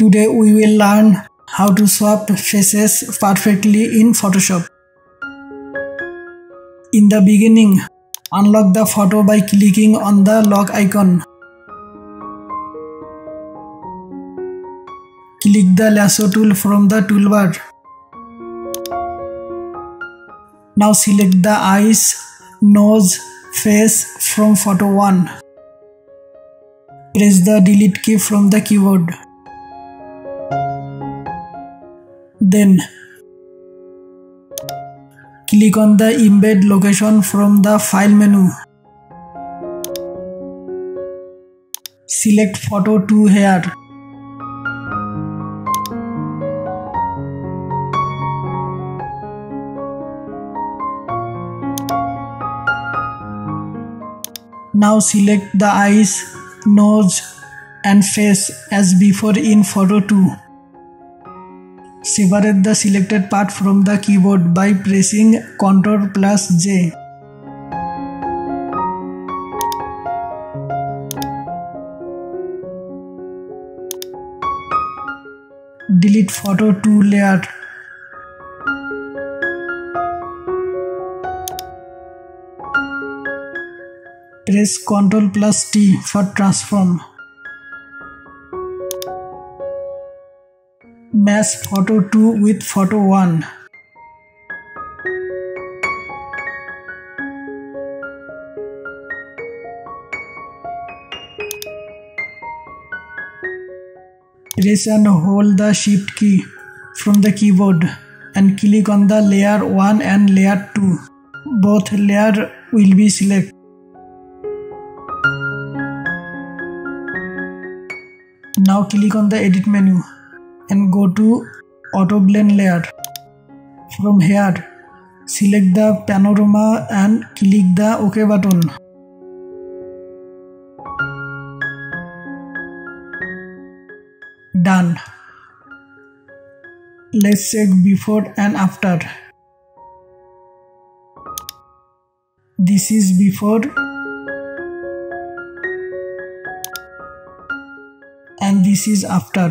Today we will learn how to swap faces perfectly in Photoshop. In the beginning, unlock the photo by clicking on the lock icon. Click the lasso tool from the toolbar. Now select the eyes, nose, face from photo 1. Press the delete key from the keyboard. Then click on the embed location from the file menu. Select photo 2 here. Now select the eyes, nose and face as before in photo 2. Separate the selected part from the keyboard by pressing Ctrl plus J. Delete photo 2 layer. Press Ctrl plus T for transform. Match photo 2 with photo 1. Press and hold the shift key from the keyboard and click on the layer 1 and layer 2. Both layer will be selected. Now click on the edit menu and go to auto blend layer. From here, select the panorama and click the OK button. Done. Let's check before and after. This is before and this is after.